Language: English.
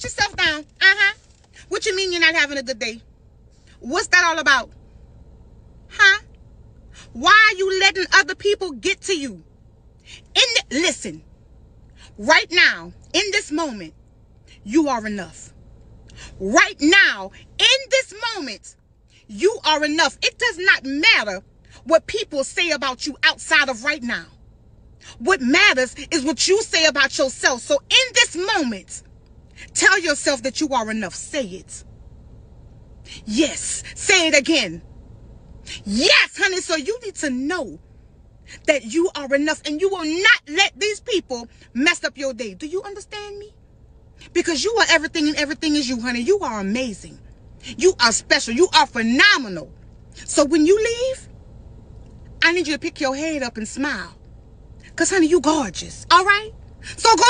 sit yourself down. Uh-huh. What you mean you're not having a good day? What's that all about? Huh? Why are you letting other people get to you? In the, listen, right now, in this moment, you are enough. Right now, in this moment, you are enough. It does not matter what people say about you outside of right now. What matters is what you say about yourself. So in this moment, tell yourself that you are enough. Say it. Yes, say it again. Yes, honey. So you need to know that you are enough and you will not let these people mess up your day. Do you understand me? Because you are everything and everything is you, honey. You are amazing. You are special. You are phenomenal. So when you leave, I need you to pick your head up and smile. Because, honey, you gorgeous. All right? So go